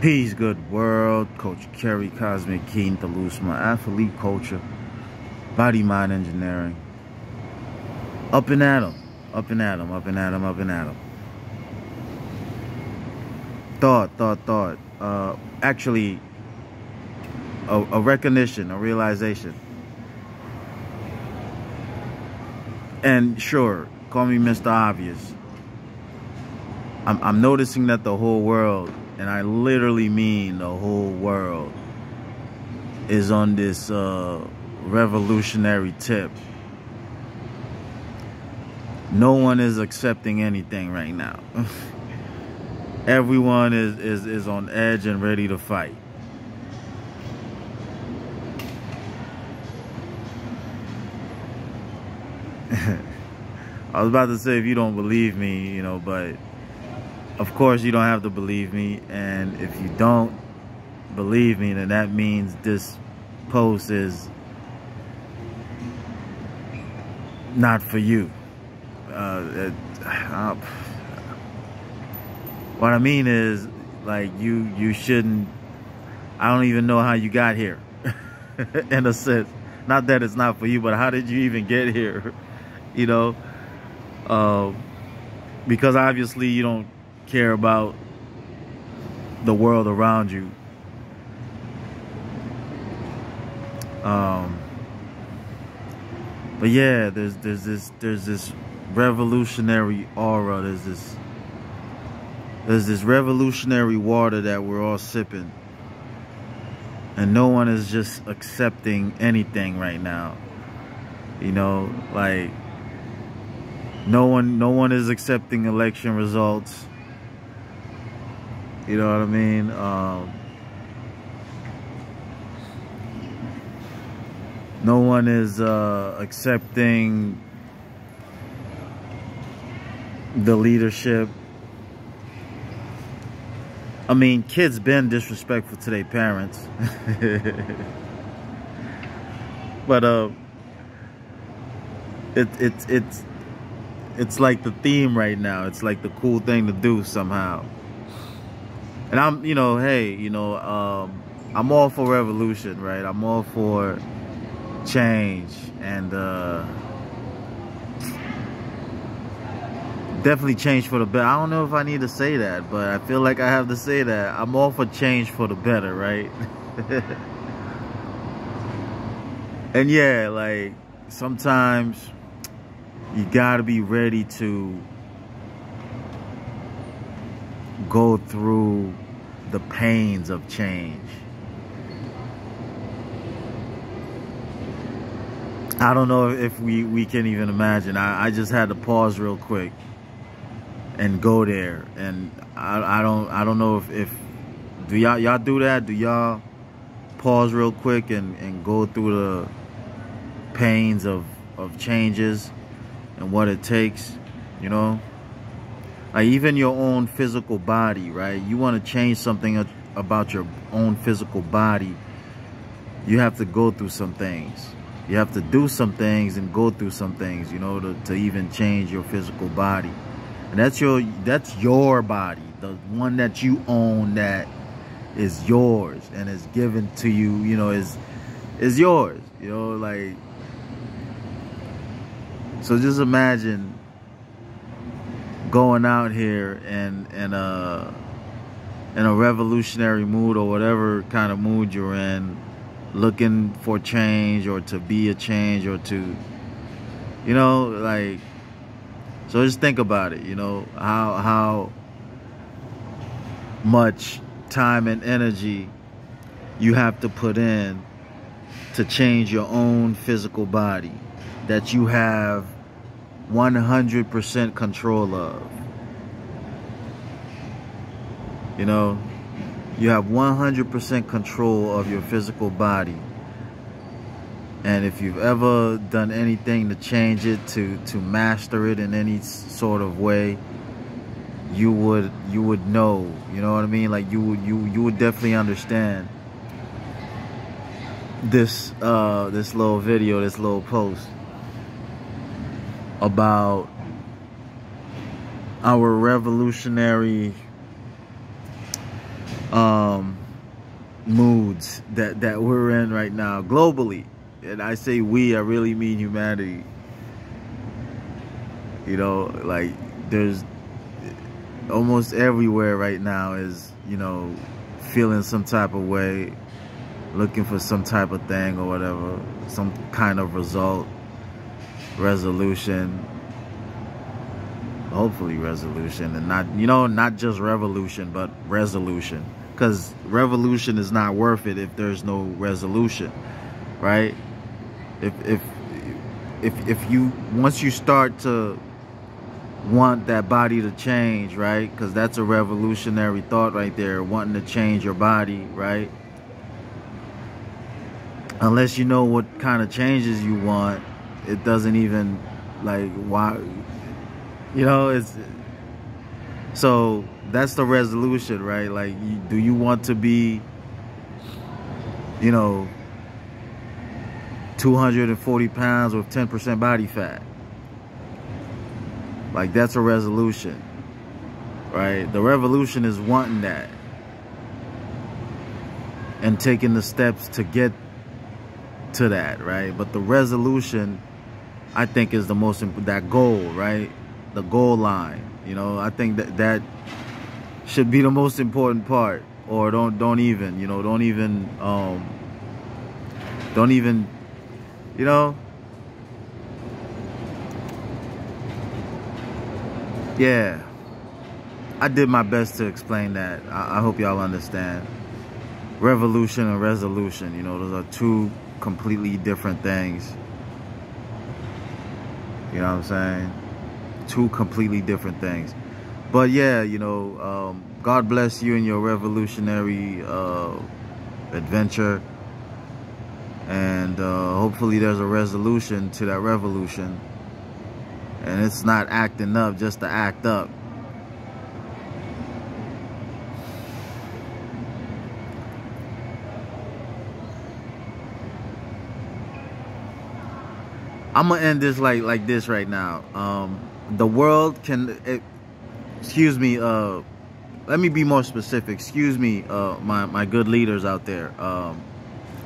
Peace, good world. Coach Kerry Cosmic King Thelusma, athlete culture, body mind engineering. Up and at 'em, up and at 'em, up and at 'em, up and at 'em. Thought, thought, thought. Uh, actually, a, a recognition, a realization. And sure, call me Mr. Obvious. I'm, I'm noticing that the whole world and I literally mean the whole world, is on this uh, revolutionary tip. No one is accepting anything right now. Everyone is, is, is on edge and ready to fight. I was about to say if you don't believe me, you know, but of course you don't have to believe me and if you don't believe me then that means this post is not for you. Uh, it, uh, what I mean is like you you shouldn't I don't even know how you got here in a sense. Not that it's not for you but how did you even get here you know? Uh, because obviously you don't care about the world around you. Um, but yeah, there's there's this there's this revolutionary aura. There's this there's this revolutionary water that we're all sipping, and no one is just accepting anything right now. You know, like no one no one is accepting election results you know what I mean? Um, no one is uh, accepting the leadership. I mean, kids been disrespectful to their parents. but uh, it, it, it's, it's like the theme right now. It's like the cool thing to do somehow and I'm, you know, hey, you know, um, I'm all for revolution, right? I'm all for change and uh, definitely change for the better. I don't know if I need to say that, but I feel like I have to say that. I'm all for change for the better, right? and yeah, like sometimes you gotta be ready to go through the pains of change. I don't know if we, we can even imagine. I, I just had to pause real quick and go there. And I, I don't I don't know if, if do y'all y'all do that? Do y'all pause real quick and, and go through the pains of, of changes and what it takes, you know? Like even your own physical body, right? You want to change something about your own physical body, you have to go through some things. You have to do some things and go through some things, you know, to, to even change your physical body. And that's your that's your body, the one that you own that is yours and is given to you, you know, is is yours. You know, like so just imagine going out here and in a in a revolutionary mood or whatever kind of mood you're in, looking for change or to be a change or to, you know, like. So just think about it. You know how how much time and energy you have to put in to change your own physical body that you have 100% control of. You know, you have 100% control of your physical body. And if you've ever done anything to change it, to, to master it in any sort of way, you would you would know, you know what I mean? Like you would you you would definitely understand this uh this little video, this little post about our revolutionary um, moods that, that we're in right now globally. And I say we, I really mean humanity. You know, like there's almost everywhere right now is, you know, feeling some type of way, looking for some type of thing or whatever, some kind of result, resolution, hopefully resolution and not, you know, not just revolution, but resolution. Because revolution is not worth it if there's no resolution, right? If, if, if, if you, once you start to want that body to change, right? Because that's a revolutionary thought right there, wanting to change your body, right? Unless you know what kind of changes you want, it doesn't even, like, why, you know, it's, so that's the resolution, right? Like, you, do you want to be, you know, 240 pounds with 10% body fat? Like that's a resolution, right? The revolution is wanting that and taking the steps to get to that, right? But the resolution, I think, is the most that goal, right? The goal line. You know, I think that that should be the most important part. Or don't don't even, you know, don't even um don't even, you know, yeah i did my best to explain that i, I hope y'all understand revolution and resolution you know those are two completely different things. You know what i'm saying? Two completely different things. But yeah you know um, god bless you in your revolutionary uh, adventure. And uh, hopefully there's a resolution to that revolution. And it's not acting up just to act up. I'm gonna end this like like this right now. Um, the world can, it, excuse me. Uh, let me be more specific. Excuse me, uh, my my good leaders out there, um,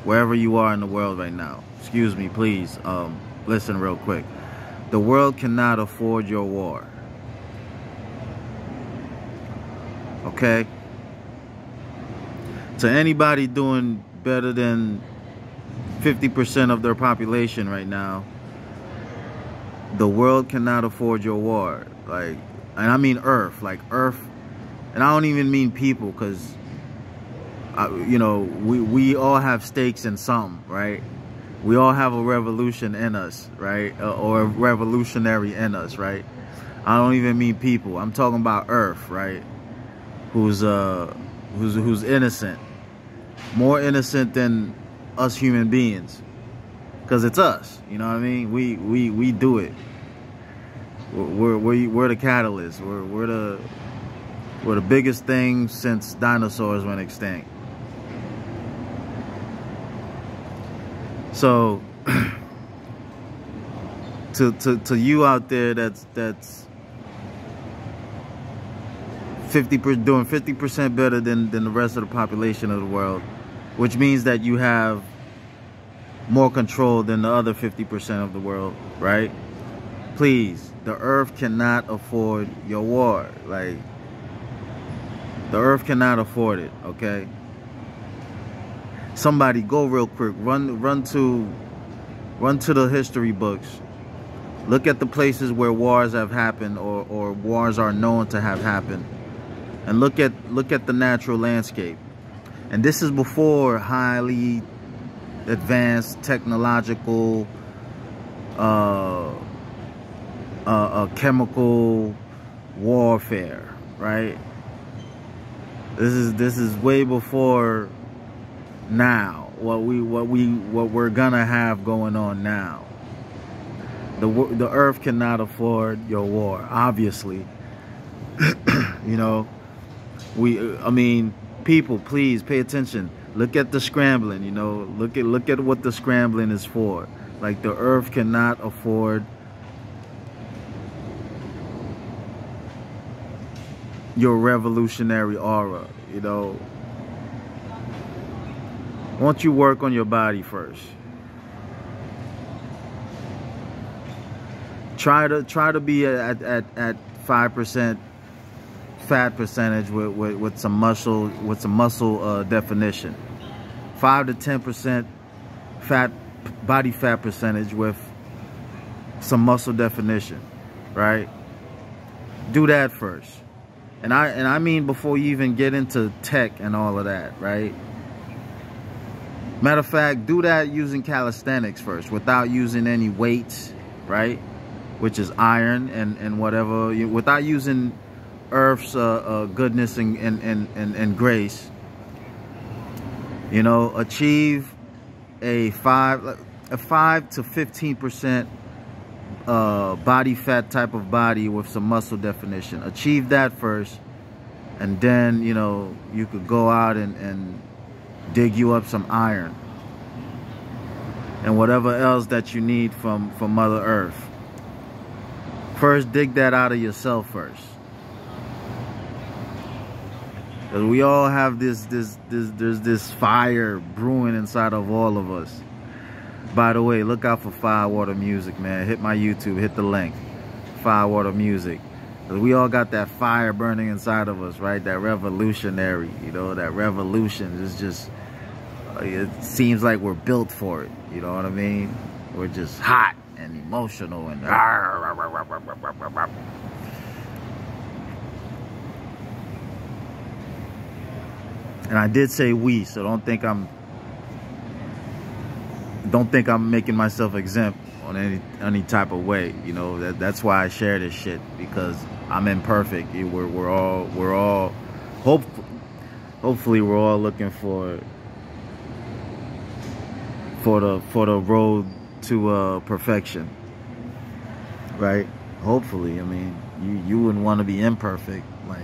wherever you are in the world right now. Excuse me, please. Um, listen real quick. The world cannot afford your war. Okay? To anybody doing better than 50% of their population right now, the world cannot afford your war. Like, and I mean Earth, like Earth, and I don't even mean people, because, you know, we we all have stakes in something, right? we all have a revolution in us, right? Or a revolutionary in us, right? I don't even mean people. I'm talking about Earth, right? Who's uh, who's who's innocent, more innocent than us human beings, because it's us. You know what I mean? We we we do it. We're we're we're the catalyst. We're we're the we're the biggest thing since dinosaurs went extinct. So to to to you out there that's that's 50 doing 50% better than than the rest of the population of the world, which means that you have more control than the other 50% of the world, right? Please, the earth cannot afford your war. Like the earth cannot afford it, okay? somebody go real quick run run to run to the history books look at the places where wars have happened or, or wars are known to have happened and look at look at the natural landscape and this is before highly advanced technological uh, uh, uh, chemical warfare right? This is this is way before now what we what we what we're gonna have going on now. The the earth cannot afford your war obviously. You know we i mean people please pay attention look at the scrambling you know. Look at look at what the scrambling is for. Like the earth cannot afford your revolutionary aura you know. Won't you work on your body first? Try to try to be at at at five percent fat percentage with, with, with some muscle with some muscle uh, definition. Five to ten percent fat body fat percentage with some muscle definition, right? Do that first. And I and I mean before you even get into tech and all of that, right? Matter of fact, do that using calisthenics first without using any weights, right? Which is iron and, and whatever. Without using Earth's uh, uh, goodness and, and, and, and, grace. You know, achieve a five, a five to 15% uh, body fat type of body with some muscle definition. Achieve that first. And then, you know, you could go out and, and dig you up some iron and whatever else that you need from, from Mother Earth. First, dig that out of yourself first. Cause we all have this, this, this, there's this fire brewing inside of all of us. By the way, look out for Firewater Music, man. Hit my YouTube, hit the link. Firewater Music. We all got that fire burning inside of us, right? That revolutionary, you know, that revolution is just, it seems like we're built for it. You know what I mean? We're just hot and emotional and And I did say we, so don't think I'm don't think I'm making myself exempt on any any type of way. You know, that that's why I share this shit because I'm imperfect. We're we're all we're all hope hopefully we're all looking for for the for the road to uh, perfection. Right? Hopefully, I mean, you you wouldn't want to be imperfect like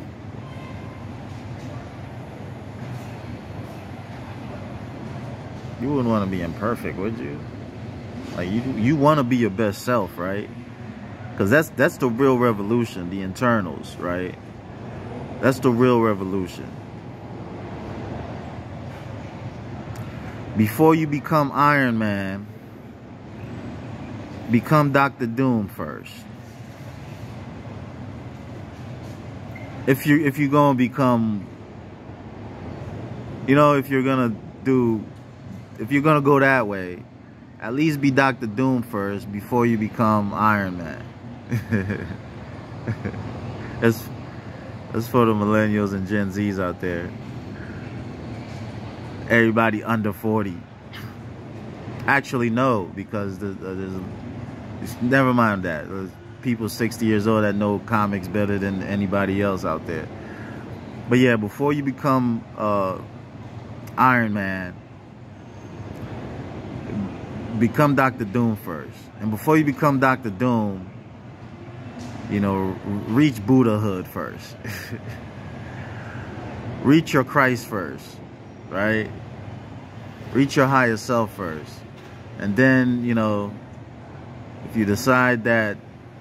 you wouldn't want to be imperfect, would you? Like you you want to be your best self, right? Cuz that's that's the real revolution, the internals, right? That's the real revolution. Before you become Iron Man, become Doctor Doom first. If you if you're gonna become, you know, if you're gonna do if you're gonna go that way, at least be Doctor Doom first before you become Iron Man. that's that's for the millennials and Gen Zs out there. Everybody under 40. Actually, no, because there's, there's never mind that. There's people 60 years old that know comics better than anybody else out there. But yeah, before you become uh, Iron Man, become Dr. Doom first. And before you become Dr. Doom, you know, reach Buddhahood first. reach your Christ first, right? Reach your higher self first. And then, you know, if you decide that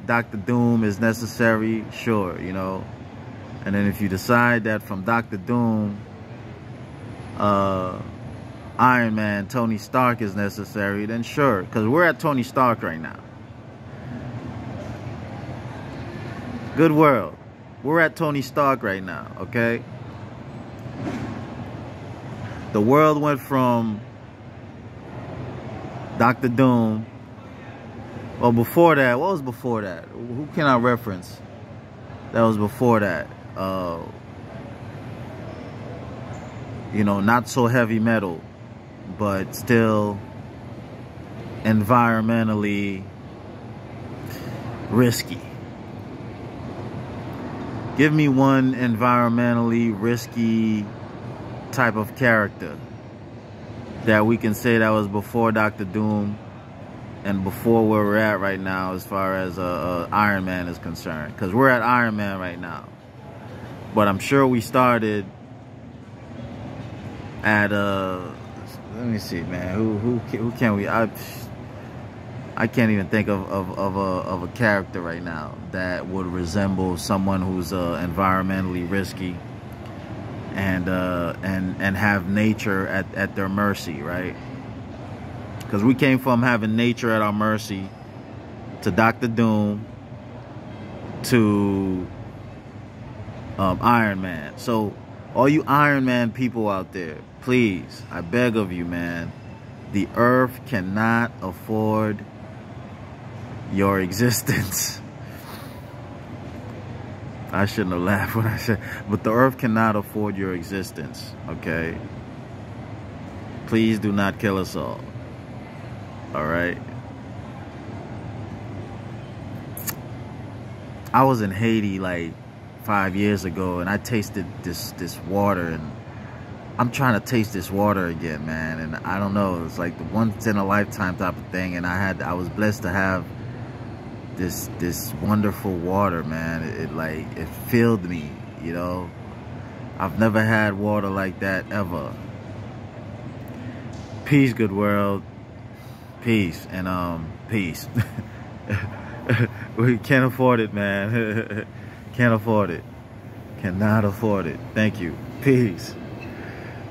Dr. Doom is necessary, sure, you know. And then if you decide that from Dr. Doom, uh, Iron Man, Tony Stark is necessary, then sure, because we're at Tony Stark right now. Good world. We're at Tony Stark right now, okay? The world went from Doctor Doom. Well, before that, what was before that? Who can I reference? That was before that. Uh, you know, not so heavy metal but still environmentally risky. Give me one environmentally risky type of character that we can say that was before Doctor Doom and before where we're at right now as far as uh, uh, Iron Man is concerned. Because we're at Iron Man right now. But I'm sure we started at uh, let me see, man. Who who who can we? I I can't even think of of, of a of a character right now that would resemble someone who's uh, environmentally risky and uh, and and have nature at, at their mercy, right? Because we came from having nature at our mercy to Doctor Doom to um, Iron Man. So all you Iron Man people out there, please, I beg of you, man, the earth cannot afford your existence. I shouldn't have laughed when I said, but the earth cannot afford your existence, okay? Please do not kill us all, all right? I was in Haiti like five years ago and I tasted this this water and I'm trying to taste this water again, man. And I don't know, it's like the once in a lifetime type of thing. And I had, I was blessed to have this, this wonderful water, man. It, it like, it filled me, you know. I've never had water like that ever. Peace, good world. Peace and um, peace. we can't afford it, man. can't afford it. Cannot afford it. Thank you. Peace.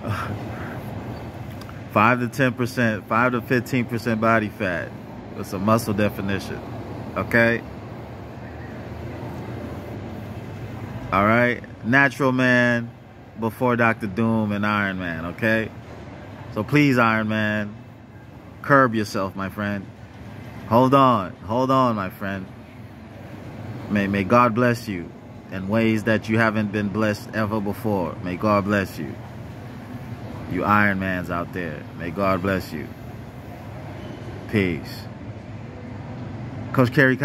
Five to ten percent, five to fifteen percent body fat. It's a muscle definition. Okay. All right. Natural man before Dr. Doom and Iron Man. Okay. So please, Iron Man, curb yourself, my friend. Hold on. Hold on, my friend. May, may God bless you in ways that you haven't been blessed ever before. May God bless you. You Iron Mans out there. May God bless you. Peace. Coach Kerry